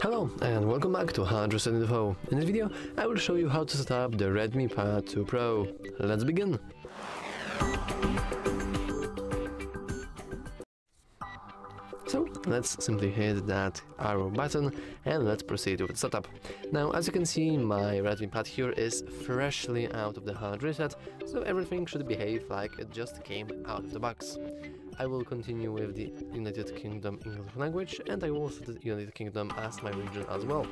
Hello and welcome back to Hardware Info. In this video I will show you how to set up the Redmi Pad 2 Pro. Let's begin! So let's simply hit that arrow button and let's proceed with the setup. Now as you can see my Redmi Pad here is freshly out of the hard reset so everything should behave like it just came out of the box. I will continue with the United Kingdom English language and I will set the United Kingdom as my region as well.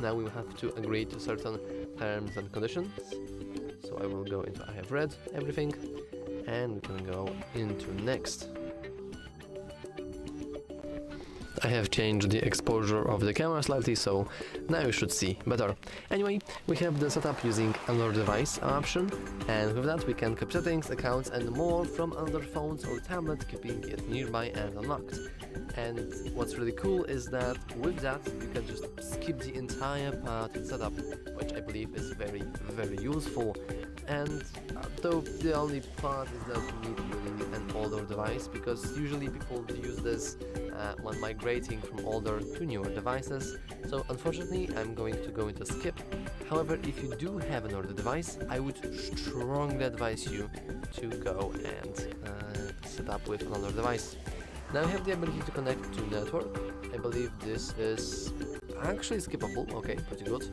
Now we have to agree to certain terms and conditions. So I will go into I have read everything and we can go into next. I have changed the exposure of the camera slightly, so now you should see better. Anyway, we have the setup using another device option, and with that we can keep settings, accounts and more from other phones or tablet, keeping it nearby and unlocked. And what's really cool is that with that you can just skip the entire part in setup, which I believe is very, very useful. And uh, though the only part is that you need really an older device, because usually people use this uh, when migrating from older to newer devices. So unfortunately I'm going to go into skip. However, if you do have an older device, I would strongly advise you to go and uh, set up with another device. Now I have the ability to connect to network. I believe this is actually skippable. Okay, pretty good.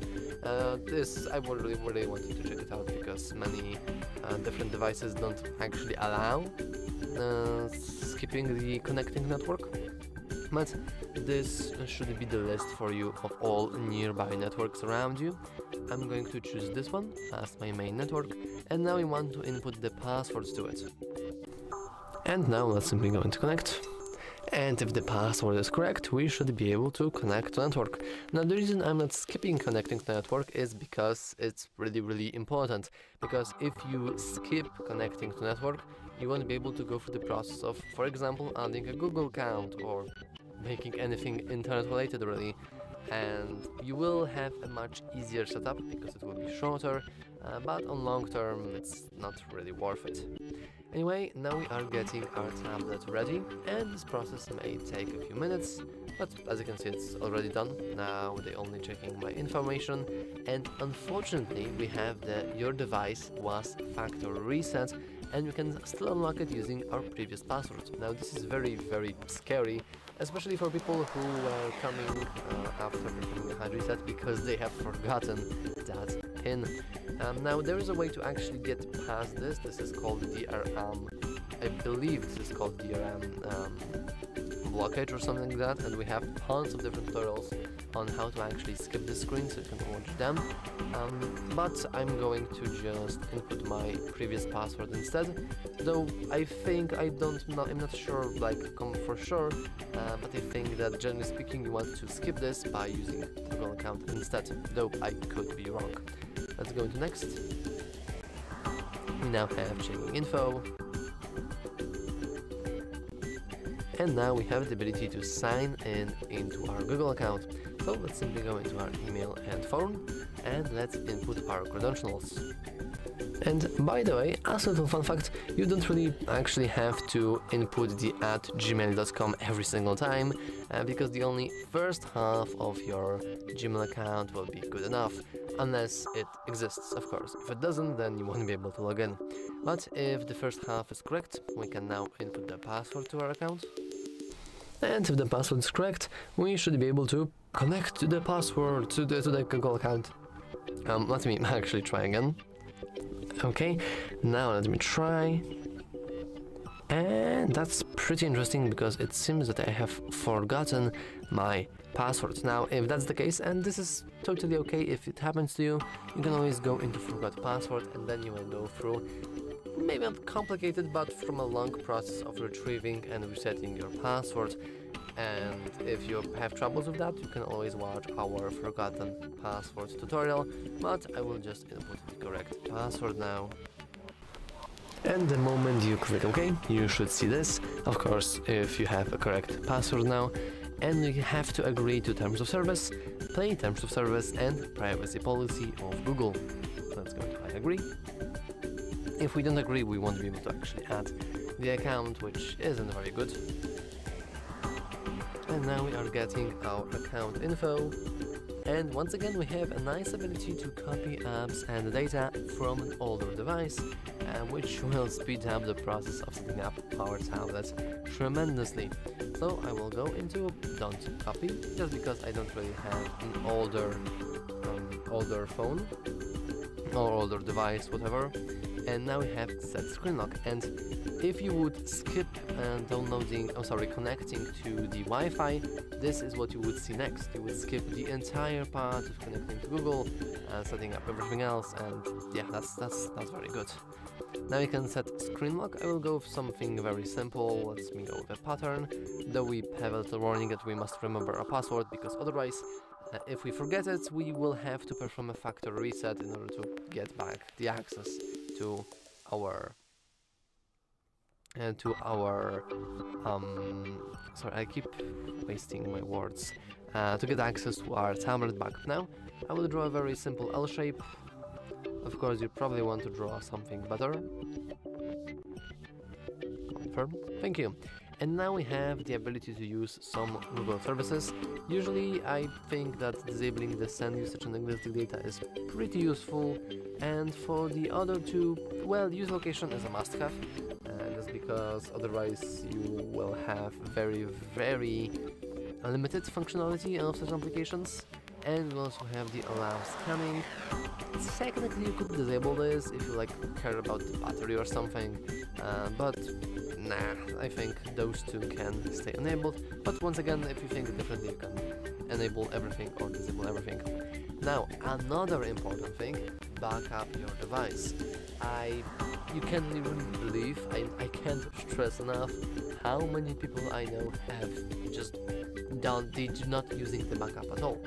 Uh, this I really, really wanted to check it out because many uh, different devices don't actually allow uh, skipping the connecting network but this should be the list for you of all nearby networks around you. I'm going to choose this one as my main network and now we want to input the passwords to it. And now let's simply go into connect. And if the password is correct, we should be able to connect to network. Now the reason I'm not skipping connecting to network is because it's really really important. Because if you skip connecting to network, you won't be able to go through the process of, for example, adding a Google account or making anything internet related really and you will have a much easier setup because it will be shorter uh, but on long term it's not really worth it. Anyway, now we are getting our tablet ready and this process may take a few minutes but as you can see it's already done. Now they're only checking my information and unfortunately we have the your device was factory reset and we can still unlock it using our previous password. Now this is very very scary especially for people who are coming uh, after a hard reset because they have forgotten that pin. Um, now there is a way to actually get past this, this is called DRM, I believe this is called DRM um, blockage or something like that and we have tons of different tutorials on how to actually skip the screen so you can watch them. Um, but I'm going to just input my previous password instead though I think I don't know I'm not sure like come for sure uh, but I think that generally speaking you want to skip this by using Google account instead though I could be wrong. Let's go into next. We now have checking info and now we have the ability to sign in into our Google account. So let's simply go into our email and phone and let's input our credentials. And by the way, as a little fun fact, you don't really actually have to input the at gmail.com every single time uh, because the only first half of your Gmail account will be good enough, unless it exists, of course. If it doesn't, then you won't be able to log in. But if the first half is correct, we can now input the password to our account. And if the password is correct, we should be able to connect to the password to the, to the Google account. Um, let me actually try again. Okay, now let me try. And that's pretty interesting because it seems that I have forgotten my password. Now, if that's the case, and this is totally okay if it happens to you, you can always go into forgot password and then you will go through maybe not complicated, but from a long process of retrieving and resetting your password. And if you have troubles with that, you can always watch our forgotten password tutorial, but I will just input the correct password now. And the moment you click OK, you should see this, of course, if you have a correct password now, and you have to agree to terms of service, plain terms of service and privacy policy of Google. Let's go I agree. If we don't agree, we won't be able to actually add the account, which isn't very good. and now we are getting our account info and once again we have a nice ability to copy apps and data from an older device uh, which will speed up the process of setting up our tablet tremendously. So I will go into don't copy just because I don't really have an older um, older phone or older device whatever and now we have set screen lock and if you would skip uh, downloading, oh sorry, connecting to the Wi-Fi, this is what you would see next. You would skip the entire part of connecting to Google, uh, setting up everything else, and yeah, that's that's that's very good. Now you can set screen lock. I will go with something very simple. Let me go with a pattern. Though we have a little warning that we must remember a password because otherwise uh, if we forget it, we will have to perform a factory reset in order to get back the access to our and to our um sorry I keep wasting my words. Uh, to get access to our tablet back now I will draw a very simple L shape. Of course you probably want to draw something better. Confirm. Thank you and now we have the ability to use some Google services. Usually I think that disabling the send usage and analytic data is pretty useful and for the other two, well, use location is a must-have and that's because otherwise you will have very, very limited functionality of such applications and we also have the allow scanning. Technically you could disable this if you like care about the battery or something, uh, but nah, I think those two can stay enabled, but once again, if you think differently, you can enable everything or disable everything. Now, another important thing, back up your device. I, you can't even believe, I, I can't stress enough how many people I know have just done, they do not using the backup at all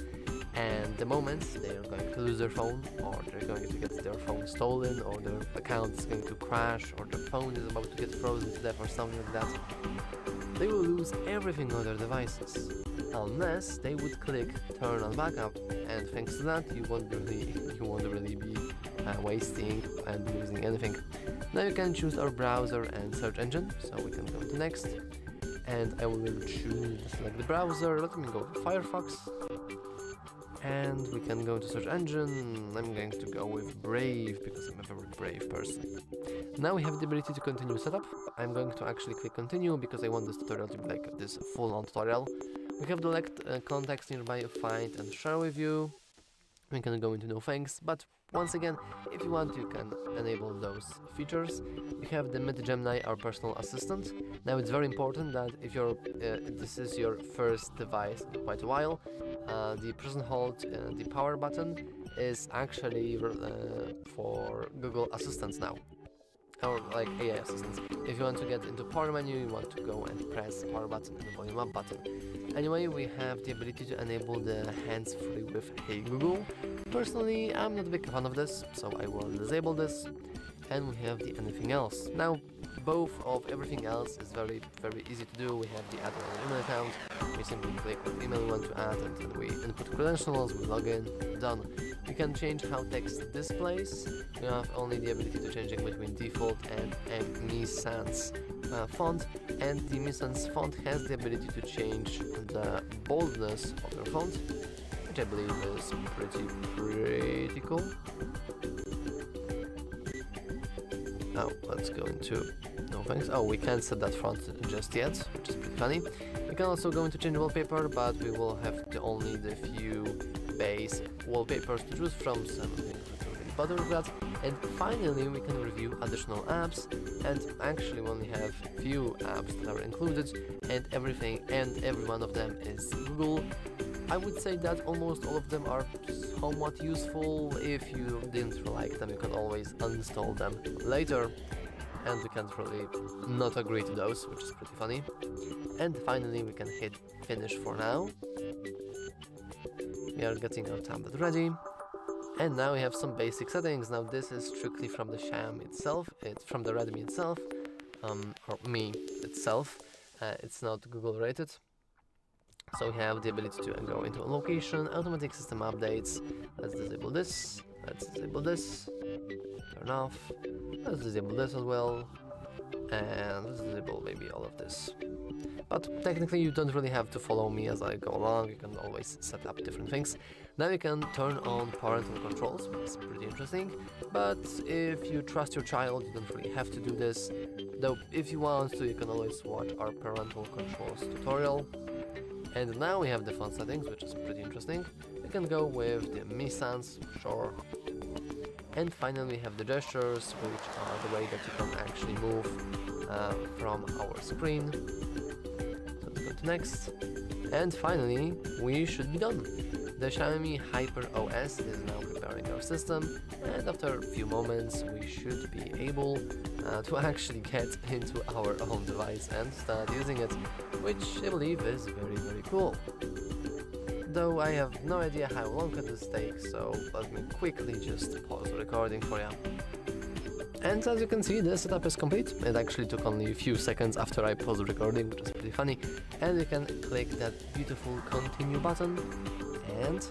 and the moment they are going to lose their phone or they're going to get their phone stolen or their account is going to crash or their phone is about to get frozen to death or something like that they will lose everything on their devices. Unless they would click turn on backup and thanks to that you won't really you won't really be uh, wasting and losing anything. Now you can choose our browser and search engine so we can go to next. And I will choose select the browser. Let me go to Firefox and we can go to search engine. I'm going to go with Brave because I'm a very brave person. Now we have the ability to continue setup. I'm going to actually click continue because I want this tutorial to be like this full-on tutorial. We have the select uh, contacts nearby, find and share with you. We can go into no thanks, but once again, if you want, you can enable those features. We have the Meet Gemini, our personal assistant. Now, it's very important that if you're, uh, this is your first device in quite a while, uh, the press and hold the power button is actually uh, for Google Assistants now or like AI assistants. If you want to get into power menu, you want to go and press power button and volume up button. Anyway, we have the ability to enable the hands-free with Hey Google. Personally, I'm not a big fan of this, so I will disable this. And we have the anything else. Now, both of everything else is very, very easy to do. We have the add an email account. We simply click what email we want to add and then we input credentials, we log in, done. You can change how text displays. You have only the ability to change it between default and, Mi Sans uh, font, and the Mi Sans font has the ability to change the boldness of your font, which I believe is pretty, pretty cool. Now, let's go into no thanks. Oh, we can't set that font just yet, which is pretty funny. We can also go into change wallpaper, but we will have to only the few base wallpapers to choose from, so I'm not really that. And finally, we can review additional apps, and actually we only have few apps that are included, and everything, and every one of them is Google. I would say that almost all of them are somewhat useful. If you didn't like them, you can always uninstall them later and we can't really not agree to those, which is pretty funny. And finally we can hit finish for now. We are getting our tablet ready. And now we have some basic settings. Now this is strictly from the Xiaomi itself, it's from the Redmi itself, um, or me itself. Uh, it's not Google rated. So we have the ability to go into a location, automatic system updates. Let's disable this. Let's disable this. Turn off. Let's disable this as well. and let's disable maybe all of this. But technically you don't really have to follow me as I go along, you can always set up different things. Now you can turn on parental controls, which is pretty interesting, but if you trust your child you don't really have to do this, though if you want to you can always watch our parental controls tutorial. And now we have the phone settings, which is pretty interesting. We can go with the Mi Sans, sure. And finally we have the gestures, which are the way that you can actually move uh, from our screen. Next. And finally, we should be done. The Xiaomi Hyper OS is now preparing our system, and after a few moments, we should be able uh, to actually get into our own device and start using it, which I believe is very, very cool. Though I have no idea how long it will take, so let me quickly just pause the recording for you. And as you can see, the setup is complete. It actually took only a few seconds after I paused the recording, which is pretty funny. And you can click that beautiful continue button and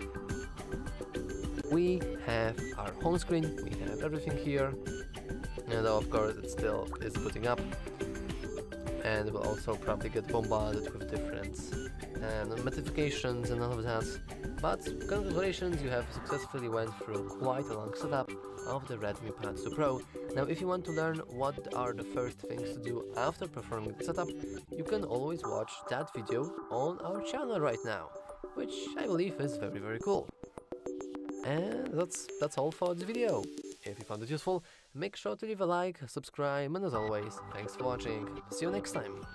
we have our home screen, we have everything here, and of course it still is booting up and will also probably get bombarded with different um, notifications and all of that. But congratulations, you have successfully went through quite a long setup of the Redmi Pad 2 Pro. Now if you want to learn what are the first things to do after performing the setup, you can always watch that video on our channel right now which I believe is very very cool. And that's that's all for this video. If you found it useful, make sure to leave a like, subscribe, and as always, thanks for watching. See you next time.